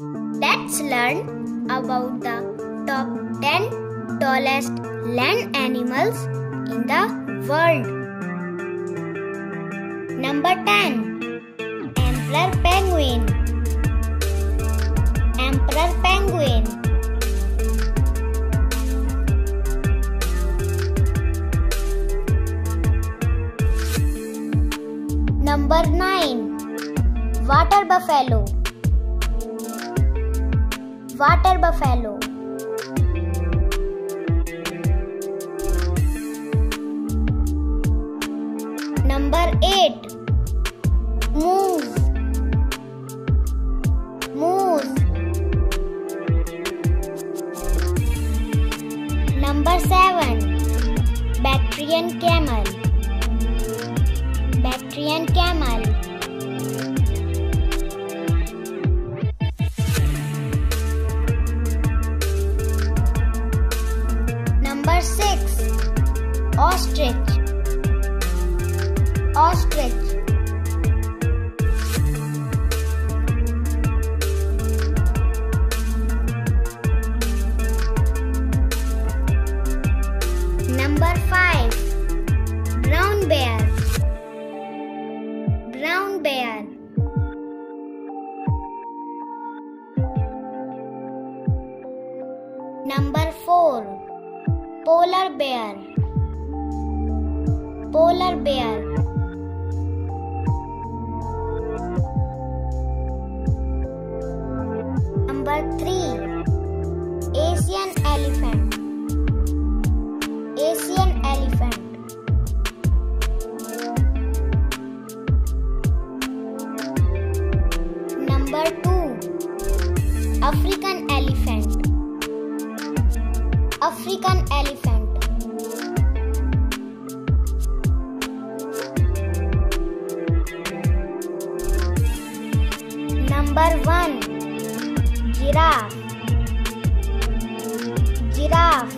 Let's learn about the top 10 tallest land animals in the world. Number 10 Emperor Penguin. Emperor Penguin. Number 9 Water Buffalo. Water buffalo number eight moose moose number seven Bactrian camel Bactrian camel Ostrich. Ostrich. Number 5 Brown bear. Brown bear. Number 4 Polar bear. Polar bear. Number 3 Asian elephant. Asian elephant. Number 2 African elephant. African elephant. Number one giraffe. Giraffe.